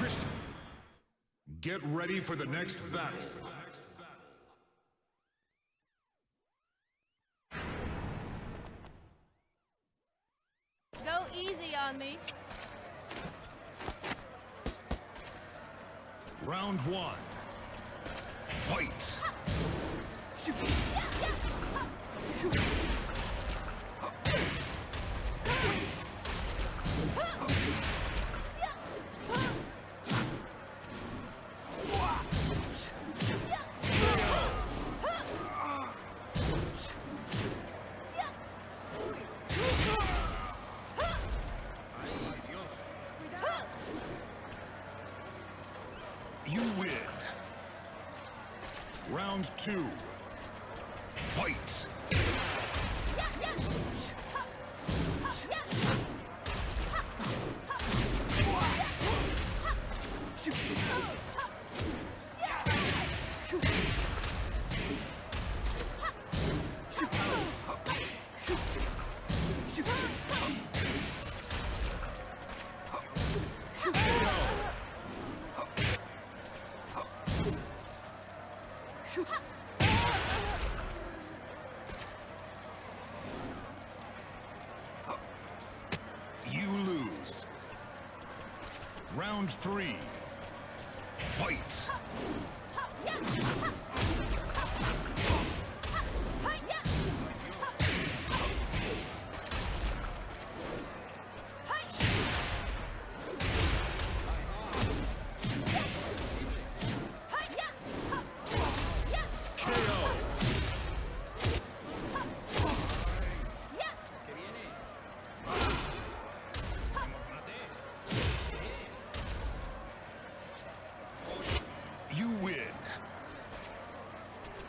Christie. Get ready for the next battle. Go easy on me. Round one. Fight. Round two. Fight. Round three. Fight.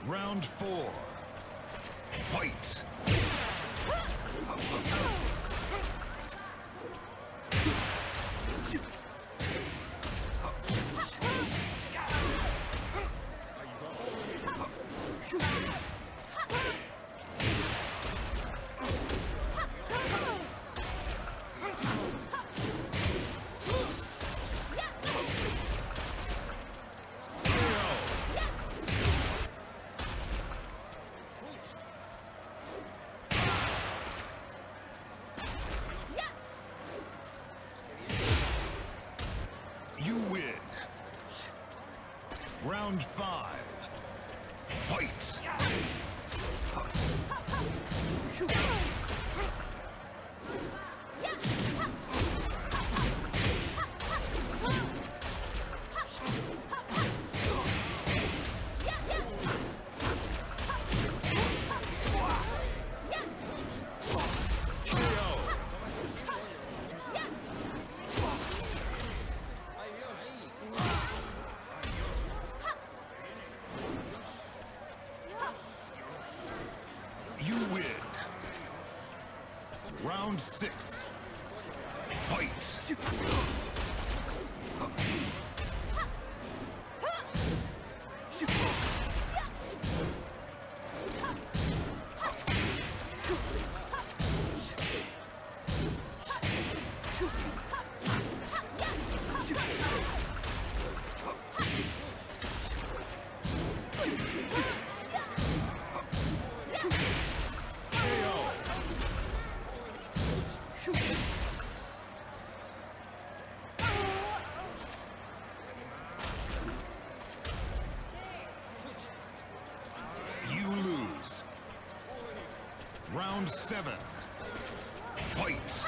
Round four. Fight. Round five. Fight. Round six. Fight. KO. Round seven. Fight.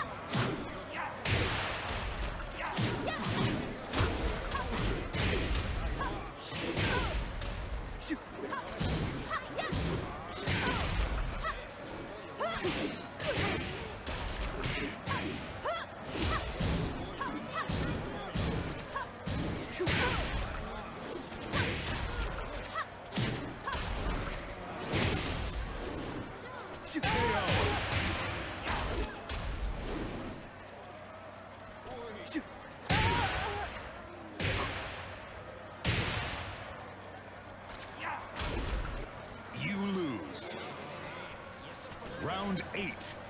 You eight.